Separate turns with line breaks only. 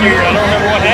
last year. I don't remember what happened.